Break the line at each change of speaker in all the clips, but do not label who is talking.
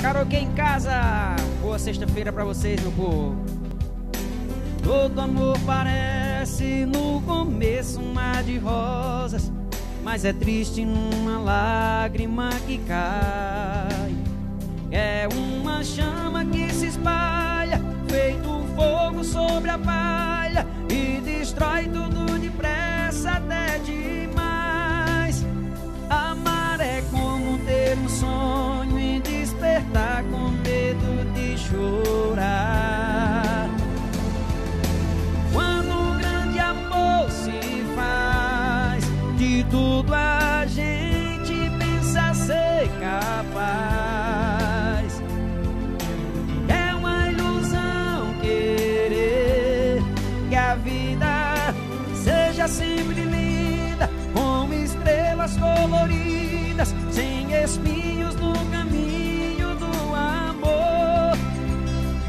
Karaokê em casa. Boa sexta-feira pra vocês, meu povo. Todo amor parece no começo um mar de rosas, mas é triste numa lágrima que cai. É uma chama que se espalha, feito fogo sobre a palha e destrói tudo depressa até vida seja sempre linda, com estrelas coloridas, sem espinhos no caminho do amor.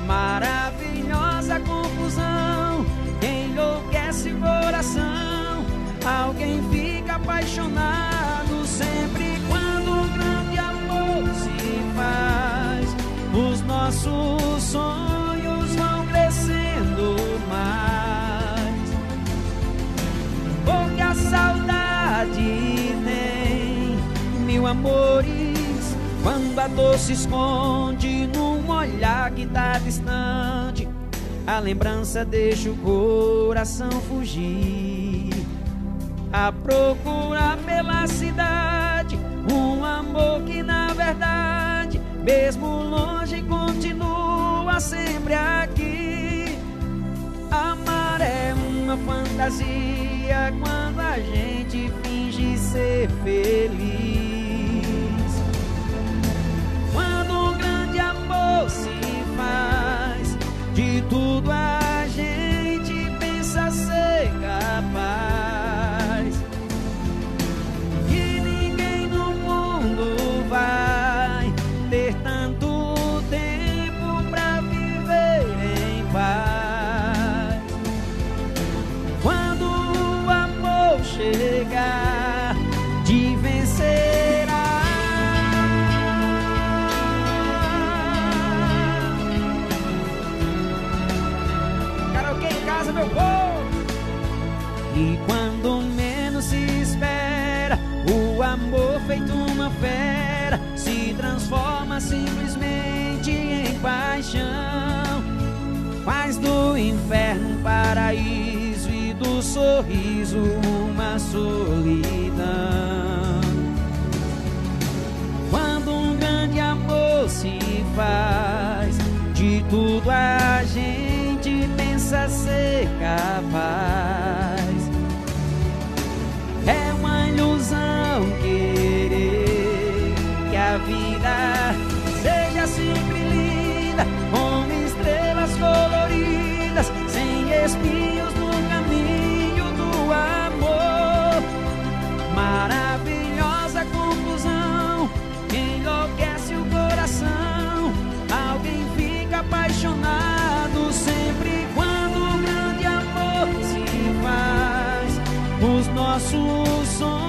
Maravilhosa confusão que enlouquece o coração. Alguém fica apaixonado sempre quando um grande amor se faz. Os nossos sonhos saudade tem mil amores. Quando a dor se esconde num olhar que tá distante, a lembrança deixa o coração fugir. A procurar pela cidade, um amor que na verdade, mesmo longe, continua sempre aqui. Uma fantasia quando a gente finge ser feliz. Meu povo! E quando menos se espera, o amor feito uma fera se transforma simplesmente em paixão. Faz do inferno um paraíso e do sorriso uma solidão. Quando um grande amor se faz, de tudo a ser capaz. É uma ilusão querer que a vida seja sempre linda, com estrelas coloridas, sem espinhos no caminho do amor. Maravilhosa conclusão que enlouquece o coração. Alguém fica apaixonado sempre nossos sonhos